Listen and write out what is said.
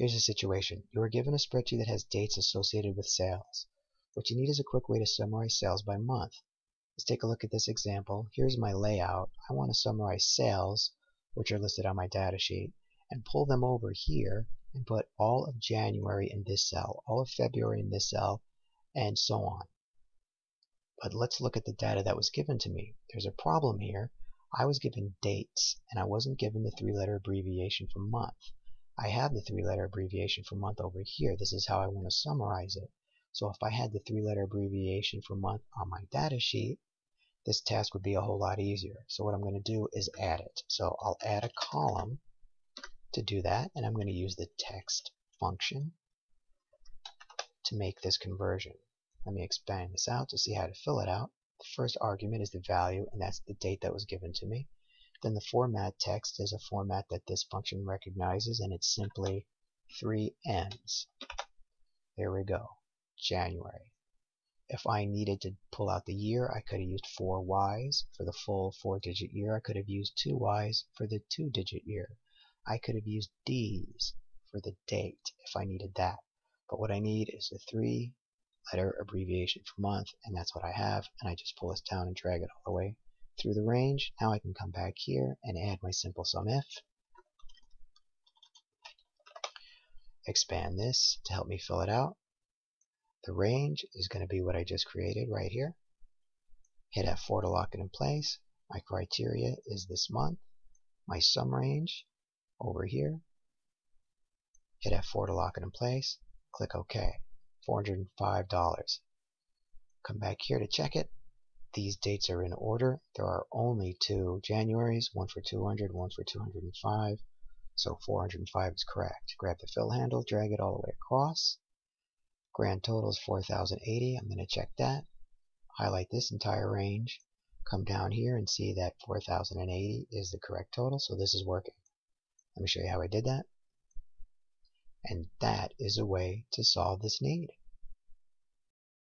Here's the situation. You are given a spreadsheet that has dates associated with sales. What you need is a quick way to summarize sales by month. Let's take a look at this example. Here's my layout. I want to summarize sales, which are listed on my data sheet, and pull them over here and put all of January in this cell, all of February in this cell, and so on. But let's look at the data that was given to me. There's a problem here. I was given dates, and I wasn't given the three-letter abbreviation for month. I have the three-letter abbreviation for month over here. This is how I want to summarize it. So if I had the three-letter abbreviation for month on my data sheet, this task would be a whole lot easier. So what I'm going to do is add it. So I'll add a column to do that, and I'm going to use the text function to make this conversion. Let me expand this out to see how to fill it out. The first argument is the value, and that's the date that was given to me. Then the format text is a format that this function recognizes, and it's simply three M's. There we go, January. If I needed to pull out the year, I could have used four Y's for the full four-digit year. I could have used two Y's for the two-digit year. I could have used D's for the date if I needed that. But what I need is the three letter abbreviation for month, and that's what I have. And I just pull this down and drag it all the way through the range. Now I can come back here and add my simple sum if. Expand this to help me fill it out. The range is going to be what I just created right here. Hit F4 to lock it in place. My criteria is this month. My sum range over here. Hit F4 to lock it in place. Click OK. $405. Come back here to check it. These dates are in order. There are only two Januaries, one for 200, one for 205. So 405 is correct. Grab the fill handle, drag it all the way across. Grand total is 4080. I'm going to check that. Highlight this entire range. Come down here and see that 4080 is the correct total. So this is working. Let me show you how I did that. And that is a way to solve this need.